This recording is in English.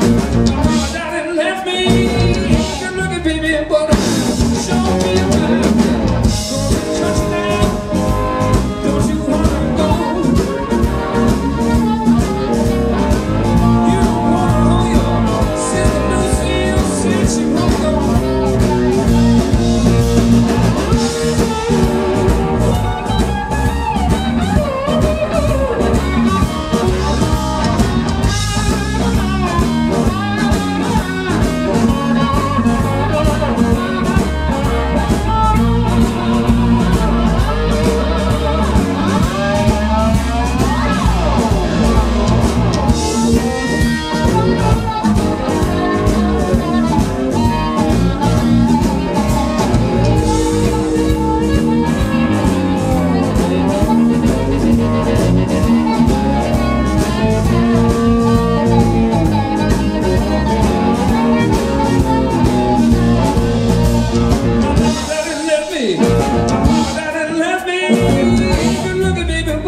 Thank you. Looking, baby,